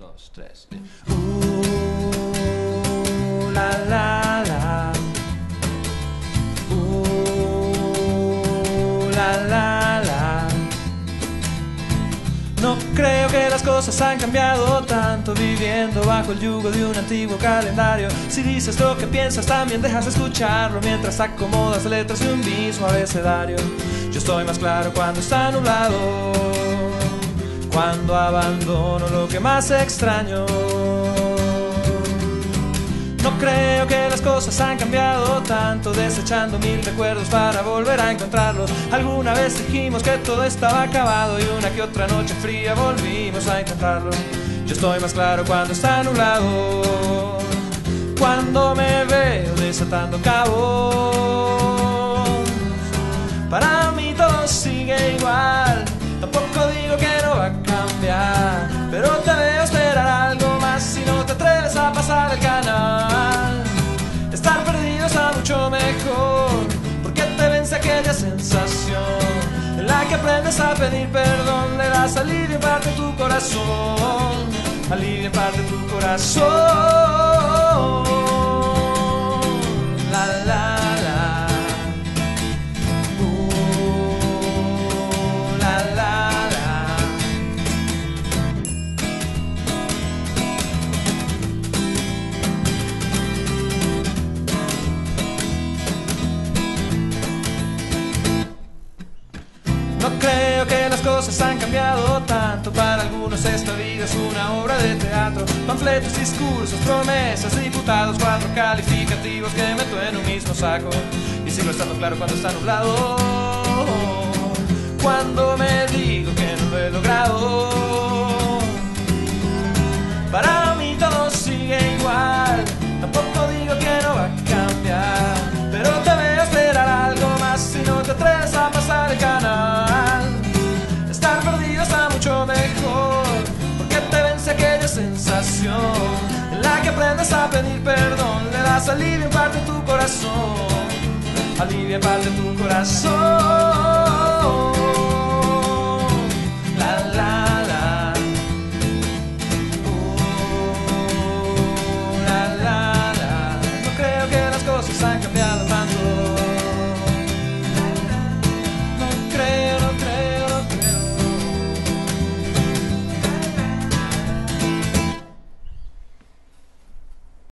dos, tres. Uh, la, la, la. Uh, la, la, la. No creo que las cosas han cambiado tanto viviendo bajo el yugo de un antiguo calendario. Si dices lo que piensas, también dejas de escucharlo mientras acomodas letras de un mismo abecedario. Yo estoy más claro cuando está nublado, cuando abandono lo que más extraño. No creo que las cosas han cambiado tanto, desechando mil recuerdos para volver a encontrarlos. Alguna vez dijimos que todo estaba acabado y una que otra noche fría volvimos a intentarlo. Yo estoy más claro cuando está nublado, cuando me veo desatando cabos. Canal. Estar perdido está mucho mejor, porque te vence aquella sensación en la que aprendes a pedir perdón, le das alivio en parte tu corazón, alivio en parte tu corazón. No creo que las cosas han cambiado tanto. Para algunos esta vida es una obra de teatro. Panfletos, discursos, promesas, diputados, cuatro calificativos que meto en un mismo saco. Y sigo estando claro cuando está nublado. Cuando me aprendes a pedir perdón. Le das alivio en parte tu corazón. Alivio en parte tu corazón.